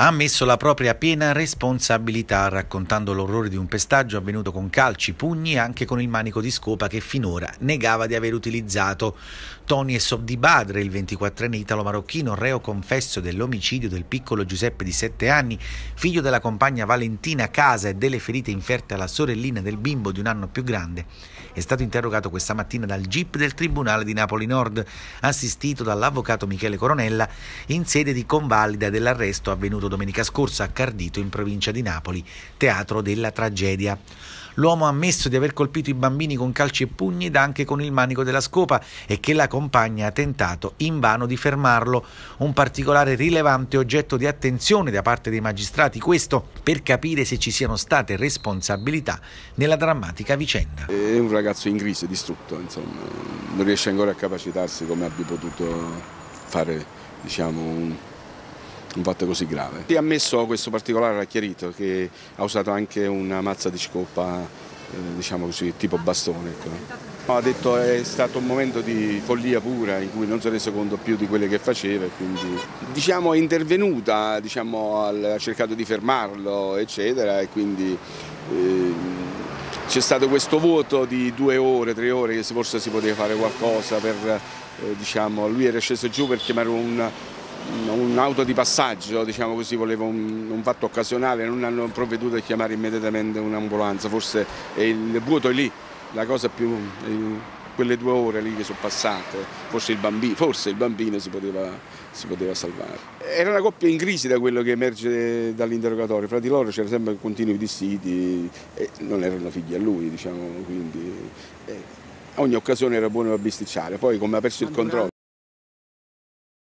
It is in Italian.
ha ammesso la propria piena responsabilità raccontando l'orrore di un pestaggio avvenuto con calci, pugni e anche con il manico di scopa che finora negava di aver utilizzato. Tony e Sobdibadre, il 24enne italo-marocchino reo confesso dell'omicidio del piccolo Giuseppe di 7 anni, figlio della compagna Valentina Casa e delle ferite inferte alla sorellina del bimbo di un anno più grande, è stato interrogato questa mattina dal GIP del Tribunale di Napoli Nord, assistito dall'avvocato Michele Coronella in sede di convalida dell'arresto avvenuto domenica scorsa a Cardito in provincia di Napoli, teatro della tragedia. L'uomo ha ammesso di aver colpito i bambini con calci e pugni ed anche con il manico della scopa e che la compagna ha tentato invano di fermarlo. Un particolare rilevante oggetto di attenzione da parte dei magistrati, questo per capire se ci siano state responsabilità nella drammatica vicenda. È un ragazzo in crisi, distrutto, insomma, non riesce ancora a capacitarsi come abbia potuto fare diciamo, un, un fatto così grave. Ha ammesso questo particolare, ha chiarito che ha usato anche una mazza di scopa, eh, diciamo così, tipo bastone. Ecco. Ha detto che è stato un momento di follia pura in cui non si è reso conto più di quelle che faceva e quindi diciamo, è intervenuta, diciamo, ha cercato di fermarlo eccetera e quindi eh, c'è stato questo vuoto di due ore, tre ore che forse si poteva fare qualcosa per, eh, diciamo, lui era sceso giù per chiamare un un'auto di passaggio, diciamo così, voleva un, un, fatto occasionale, non hanno provveduto a chiamare immediatamente un'ambulanza, forse il vuoto è lì, la cosa più, quelle due ore lì che sono passate, forse il bambino, forse il bambino si, poteva, si poteva, salvare. Era una coppia in crisi da quello che emerge dall'interrogatorio, fra di loro c'erano sempre continui dissidi, e non erano figli a lui, diciamo, quindi eh, ogni occasione era buona da bisticciare, poi come ha perso il controllo.